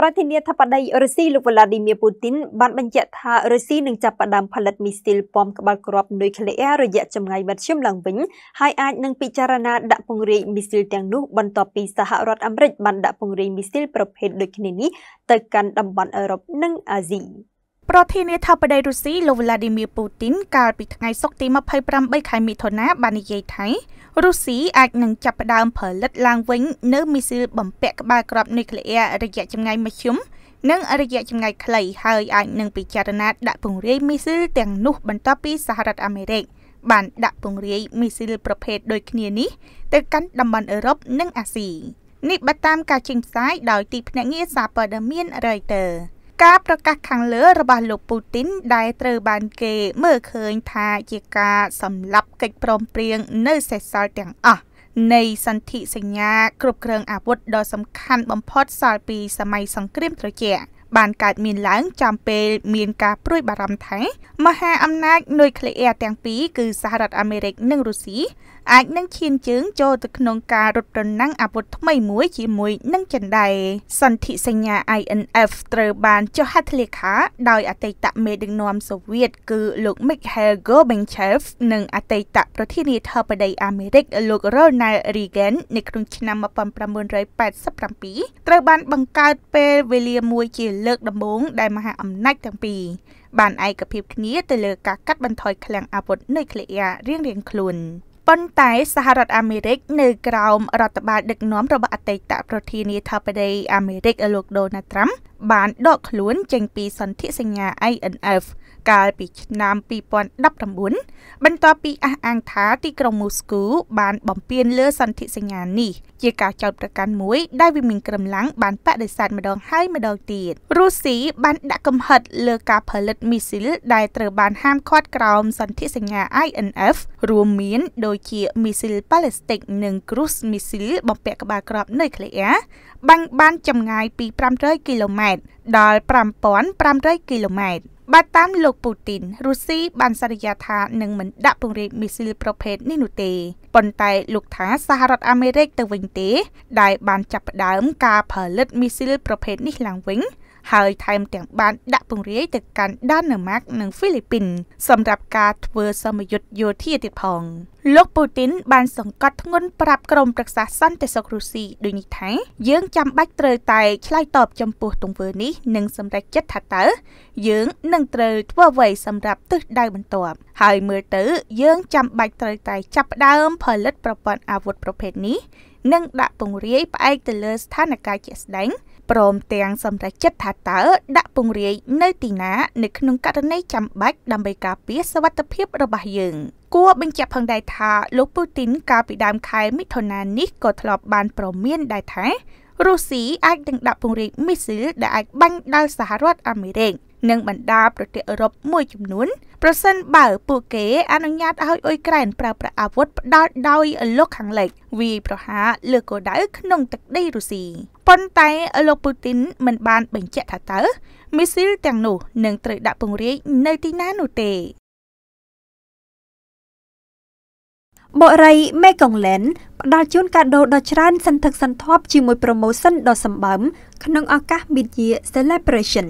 ប្រធានាធិបតីរុស្ស៊ីលោកវ្លាឌីមៀពូទីនបានបញ្ជាក់ថារុស្ស៊ីនឹងចាប់ផ្ដើមផលិតមីស៊ីលពំក្បាលគ្រាប់នុយក្លេអ៊ែររយៈចម្ងាយមធ្យមឡើងវិញហើយអាចនឹងពិចារណាដាក់ពង្រាយមីស៊ីលទាំងនោះបន្ទាប់ពីសហរដ្ឋអាមេរិកបានដាក់ពង្រាយមីស៊ីលប្រភេទដូចគ្នានេះទៅកាន់តំបន់អឺរ៉ុបនិងអាស៊ី ប្រធានាធិបតីរុស្ស៊ីលោកវ្លាឌីមៀពូទីនកាលពីថ្ងៃសុក្រទី28ខែមិថុនាបាននិយាយថារុស្ស៊ីអាចនឹងចាប់ផ្ដើមផលិតឡើងវិញនៅមីស៊ីលបំពាក់ក្បាលគ្រាប់នុយក្លេអ៊ែររយៈចម្ងាយមធ្យមនិងរយៈចម្ងាយខ្លីហើយអាចនឹងពិចារណាដាក់ពង្រាយមីស៊ីលទាំងនោះបន្ទាប់ពីសហរដ្ឋអាមេរិកបានដាក់ពង្រាយមីស៊ីលប្រភេទដូចគ្នានេះទៅកាន់តំបន់អឺរ៉ុបនិងអាស៊ីនេះបើតាមការចេញផ្សាយដោយទីភ្នាក់ងារសារព័ត៌មាន Reuters ការប្រកាសខាងលើរបស់លោកពូទីនដែលត្រូវបានគេមើលឃើញថាជាការសម្លាប់កិច្ចព្រមព្រៀងនៅសេសសល់ទាំងអស់នៃសន្ធិសញ្ញាគ្រប់គ្រងអាវុធដ៏សំខាន់បំផុតសល់ពីសម័យសង្គ្រាមត្រជាក់ បានកើតមានឡើងចំពេលមានការព្រួយបារម្ភថាមហាអំណាចនុយក្លេអ៊ែរទាំងពីរគឺសហរដ្ឋអាមេរិកនិងរុស្ស៊ីអាចនឹងឈានជើងចូលទៅក្នុងការរត់ប្រណាំងអាវុធថ្មីមួយជាមួយនឹងចិនដែរសន្ធិសញ្ញា INF ត្រូវបានចុះហត្ថលេខាដោយអតីតមេដឹកនាំសូវៀតគឺលោក Mikhail Gorbachev និងអតីតប្រធានាធិបតីអាមេរិកលោក Ronald Reagan នៅក្នុងឆ្នាំ1987ត្រូវបានបង្កើតពេលវេលាមួយជាលើកដំបូងដែលមហាអំណាចទាំងពីរបានឯកភាពគ្នាទៅលើការកាត់បន្ថយឃ្លាំងអាវុធនុយក្លេអ៊ែររៀងៗខ្លួនប៉ុន្តែសហរដ្ឋអាមេរិកនៅក្រោមរដ្ឋបាលដឹកនាំរបស់អតីតប្រធានាធិបតីអាមេរិកលោកដូណាល់ត្រាំបានដកខ្លួនចេញពីសន្ធិសញ្ញា INF កាលពីឆ្នាំ2019បន្ទាប់ពីអះអាងថាទីក្រុងមូស្គូបានបំពានលើសន្ធិសញ្ញានេះជាការចោទប្រកាន់មួយដែលវិមានក្រំឡាំងបានបដិសេធម្ដងហើយម្ដងទៀតរុស្ស៊ីបានដាក់កំហិតលើការផលិតមីស៊ីលដែលត្រូវបានហាមឃាត់ក្រោមសន្ធិសញ្ញា INF រួមមានដូចជាមីស៊ីលប៉ាឡេស្ទិកនិងគ្រូសមីស៊ីលបំពាក់ក្បាលគ្រាប់នុយក្លេអ៊ែរបាញ់បានចម្ងាយពី500គីឡូម៉ែត្រដល់5500គីឡូម៉ែត្របើតាមលោកពូទីនរុស្ស៊ីបានសន្យាថានឹងមិនដាក់ពង្រាយមីស៊ីលប្រភេទនេះនោះទេប៉ុន្តែលោកថាសហរដ្ឋអាមេរិកទៅវិញទេ ដែលបានចាប់ផ្ដើមការផលិតមីស៊ីលប្រភេទនេះឡើងវិញ ហើយថែមទាំងបានដាក់ពង្រាយទៅកាន់ដាណឺម៉ាកនិងហ្វីលីពីនសម្រាប់ការធ្វើសមយុទ្ធយោធាទៀតផងលោកពូទីនបានសង្កត់ធ្ងន់ប្រាប់ក្រុមប្រឹក្សាសន្តិសុខរុស្ស៊ីដូចនេះថាយើងចាំបាច់ត្រូវតែឆ្លើយតបចំពោះទង្វើនេះនិងសម្រេចចិត្តថាតើយើងនឹងត្រូវធ្វើអ្វីសម្រាប់ទិសដៅបន្ទាប់ហើយមើលទៅយើងចាំបាច់ត្រូវតែចាប់ផ្ដើមផលិតប្រព័ន្ធអាវុធប្រភេទនេះ និងដាក់ពង្រាយផ្អែកទៅលើស្ថានភាពជាក់ស្ដែងព្រមទាំងសម្រេចចិត្តថាតើដាក់ពង្រាយនៅទីណា នៅក្នុងករណីចាំបាច់ដើម្បីការពារសវត្ថិភាពរបស់យើងគួរបញ្ជាក់ផងដែរថាលោកពូទីនកាលពីដើមខែមិថុនានេះក៏ធ្លាប់បានប្រមានដែរថារុស្ស៊ីអាចនឹងដាក់ពង្រាយមីស៊ីលដែលអាចបាញ់ដល់សហរដ្ឋអាមេរិក និងបណ្ដាប្រទេសអឺរ៉ុបមួយចំនួនប្រសិនបើពួកគេអនុញ្ញាតឲ្យអ៊ុយក្រែនប្រើប្រាស់អាវុធផ្ដាល់ដោយលោកខាងលិចវាយប្រហារលើគោលដៅក្នុងទឹកដីរុស្ស៊ីប៉ុន្តែលោកពូទីនមិនបានបញ្ជាក់ថាតើមីស៊ីលទាំងនោះនឹងត្រូវដាក់ពង្រាយនៅទីណានោះទេបុរីមេកុងឡែនផ្ដល់ជូនកាដូដ៏ច្រើនសន្ធឹកសន្ធាប់ជាមួយប្រូម៉ូសិនដ៏សម្បើមក្នុងឱកាស Mid Year Celebration